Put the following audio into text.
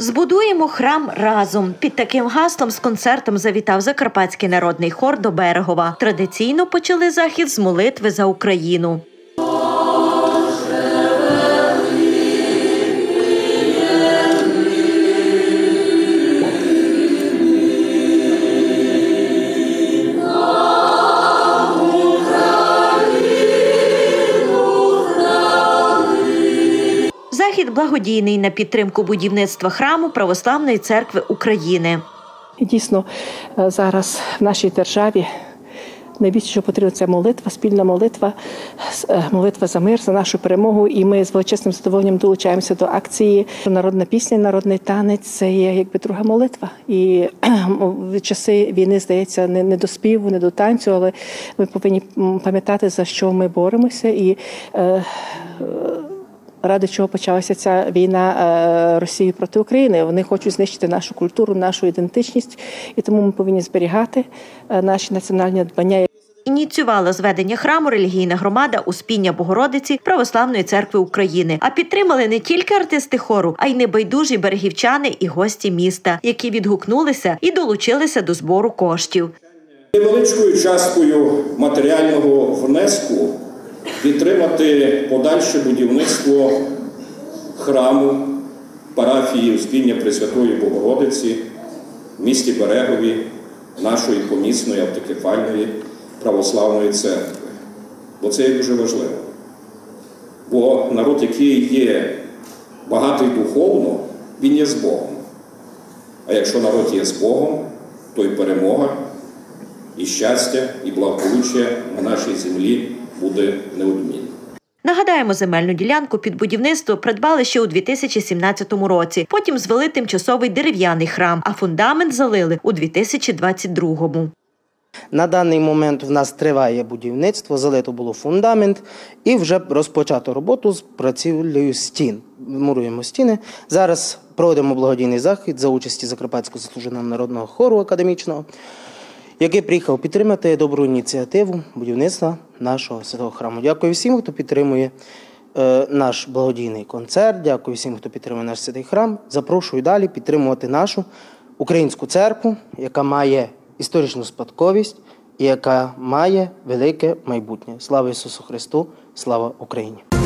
Збудуємо храм разом. Під таким гаслом з концертом завітав Закарпатський народний хор до Берегова. Традиційно почали захід з молитви за Україну. Захід благодійний на підтримку будівництва храму Православної церкви України. Дійсно е, зараз в нашій державі найбільше що потрібно це молитва, спільна молитва, е, молитва за мир, за нашу перемогу. І ми з величезним задоволенням долучаємося до акції. Народна пісня, народний танець це є якби друга молитва. І в часи війни здається не до співу, не до танцю, але ми повинні пам'ятати за що ми боремося і. Е, Ради чого почалася ця війна е, Росії проти України. Вони хочуть знищити нашу культуру, нашу ідентичність, і тому ми повинні зберігати е, наші національні надбання. Ініціювала зведення храму релігійна громада Успіння Богородиці Православної церкви України. А підтримали не тільки артисти хору, а й небайдужі берегівчани і гості міста, які відгукнулися і долучилися до збору коштів. Невеличкою часткою матеріального внеску підтримати подальше будівництво храму парафії Успіння Пресвятої Богородиці в місті Берегові нашої помісної автокефальної православної церкви. Бо це є дуже важливо. Бо народ, який є багатий духовно, він є з Богом. А якщо народ є з Богом, то й перемога і щастя, і благополуччя на нашій землі буде неодмінно. Нагадаємо, земельну ділянку під будівництво придбали ще у 2017 році. Потім звели тимчасовий дерев'яний храм, а фундамент залили у 2022. На даний момент в нас триває будівництво, залито було фундамент і вже розпочато роботу з працівлею стін. Муруємо стіни. Зараз проводимо благодійний захід за участі Закарпатського заслуженого народного хору академічного, який приїхав підтримати добру ініціативу будівництва нашого святого храму. Дякую всім, хто підтримує е, наш благодійний концерт. Дякую всім, хто підтримує наш святий храм. Запрошую далі підтримувати нашу українську церкву, яка має історичну спадковість і яка має велике майбутнє. Слава Ісусу Христу! Слава Україні!